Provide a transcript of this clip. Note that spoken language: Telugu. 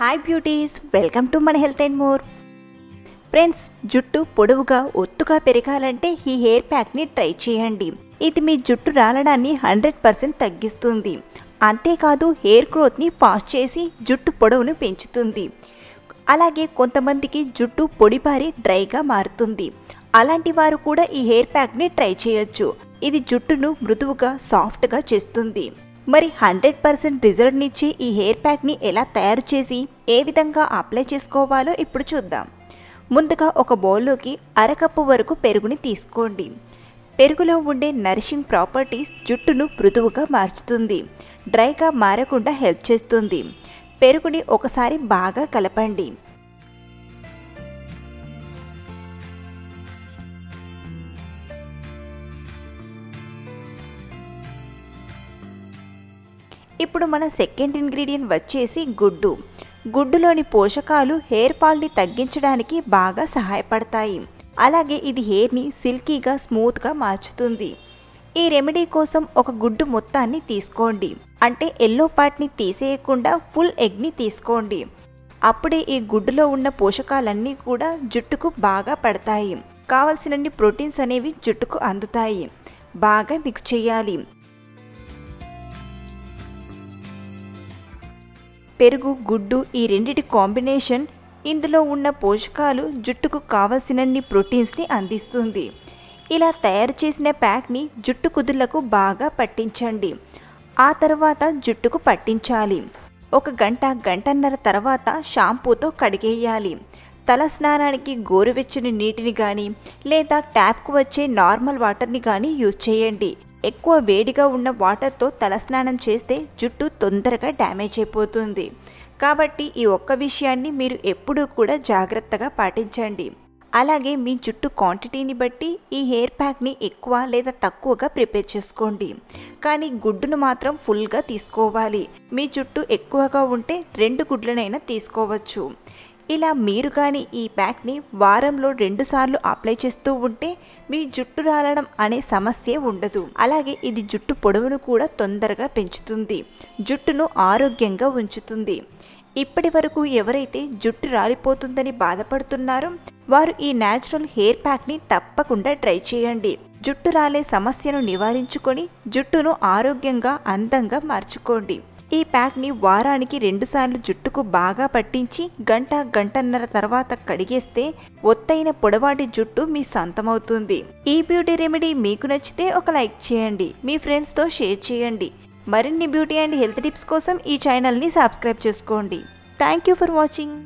హాయ్ బ్యూటీస్ వెల్కమ్ టు మన హెల్త్ అండ్ మోర్ ఫ్రెండ్స్ జుట్టు పొడవుగా ఒత్తుగా పెరగాలంటే ఈ హెయిర్ ప్యాక్ని ట్రై చేయండి. ఇది మీ జుట్టు రాలడాన్ని హండ్రెడ్ పర్సెంట్ తగ్గిస్తుంది. అంతేకాదు హెయిర్ గ్రోత్ని ఫాస్ట్ చేసి జుట్టు పొడవును పెంచుతుంది. అలాగే కొంతమందికి జుట్టు పొడిపారి డ్రైగా మారుతుంది. అలాంటి వారు కూడా ఈ హెయిర్ ప్యాక్ని ట్రై చేయొచ్చు. ఇది జుట్టును మృదువుగా సాఫ్ట్గా చేస్తుంది. మరి హండ్రెడ్ పర్సెంట్ రిజల్ట్నిచ్చే ఈ హెయిర్ ప్యాక్ని ఎలా తయారు చేసి ఏ విధంగా అప్లై చేసుకోవాలో ఇప్పుడు చూద్దాం. ముందుగా ఒక బౌల్లోకి అరకప్పు వరకు పెరుగుని తీసుకోండి. పెరుగులో ఉండే నరిషింగ్ ప్రాపర్టీస్ జుట్టును మృదువుగా మార్చుతుంది. డ్రైగా మారకుండా హెల్ప్ చేస్తుంది. పెరుగుని ఒకసారి బాగా కలపండి. ఇప్పుడు మన సెకండ్ ఇంగ్రీడియంట్ వచ్చేసి గుడ్డు. గుడ్డులోని పోషకాలు హెయిర్ ఫాల్ని తగ్గించడానికి బాగా సహాయపడతాయి. అలాగే ఇది హెయిర్ని సిల్కీగా స్మూత్గా మార్చుతుంది. ఈ రెమెడీ కోసం ఒక గుడ్డు మొత్తాన్ని తీసుకోండి. అంటే ఎల్లో పార్ట్ని తీసేయకుండా ఫుల్ ఎగ్ని తీసుకోండి. అప్పుడే ఈ గుడ్డులో ఉన్న పోషకాలన్నీ కూడా జుట్టుకు బాగా పడతాయి. కావలసినన్ని ప్రోటీన్స్ అనేవి జుట్టుకు అందుతాయి. బాగా మిక్స్ చేయాలి. పెరుగు గుడ్డు ఈ రెండిటి కాంబినేషన్ ఇందులో ఉన్న పోషకాలు జుట్టుకు కావలసినన్ని ప్రోటీన్స్ని అందిస్తుంది. ఇలా తయారు చేసిన ప్యాక్ని జుట్టు కుదుళ్ళకు బాగా పట్టించండి. ఆ తర్వాత జుట్టుకు పట్టించాలి. ఒక గంట గంటన్నర తర్వాత షాంపూతో కడిగేయాలి. తల స్నానానికి గోరువెచ్చని నీటిని కానీ లేదా ట్యాప్కు వచ్చే నార్మల్ వాటర్ని కానీ యూజ్ చేయండి. ఎక్కువ వేడిగా ఉన్న వాటర్తో తలస్నానం చేస్తే జుట్టు తొందరగా డ్యామేజ్ అయిపోతుంది. కాబట్టి ఈ ఒక్క విషయాన్ని మీరు ఎప్పుడూ కూడా జాగ్రత్తగా పాటించండి. అలాగే మీ జుట్టు క్వాంటిటీని బట్టి ఈ హెయిర్ ప్యాక్ని ఎక్కువ లేదా తక్కువగా ప్రిపేర్ చేసుకోండి. కానీ గుడ్డును మాత్రం ఫుల్గా తీసుకోవాలి. మీ జుట్టు ఎక్కువగా ఉంటే రెండు గుడ్లనైనా తీసుకోవచ్చు. ఇలా మీరు కానీ ఈ ప్యాక్ని వారంలో రెండుసార్లు అప్లై చేస్తూ ఉంటే మీ జుట్టు రాలడం అనే సమస్య ఉండదు. అలాగే ఇది జుట్టు పొడవును కూడా తొందరగా పెంచుతుంది. జుట్టును ఆరోగ్యంగా ఉంచుతుంది. ఇప్పటి వరకు ఎవరైతే జుట్టు రాలిపోతుందని బాధపడుతున్నారో వారు ఈ న్యాచురల్ హెయిర్ ప్యాక్ని తప్పకుండా ట్రై చేయండి. జుట్టు రాలే సమస్యను నివారించుకొని జుట్టును ఆరోగ్యంగా అందంగా మార్చుకోండి. ఈ ప్యాక్ని వారానికి రెండుసార్లు జుట్టుకు బాగా పట్టించి గంట గంటన్నర తర్వాత కడిగేస్తే ఒత్తైన పొడవాటి జుట్టు మీ సొంతమవుతుంది. ఈ బ్యూటీ రెమెడీ మీకు నచ్చితే ఒక లైక్ చేయండి. మీ ఫ్రెండ్స్తో షేర్ చేయండి. మరిన్ని బ్యూటీ అండ్ హెల్త్ టిప్స్ కోసం ఈ ఛానల్ని సబ్స్క్రైబ్ చేసుకోండి. Thank you for watching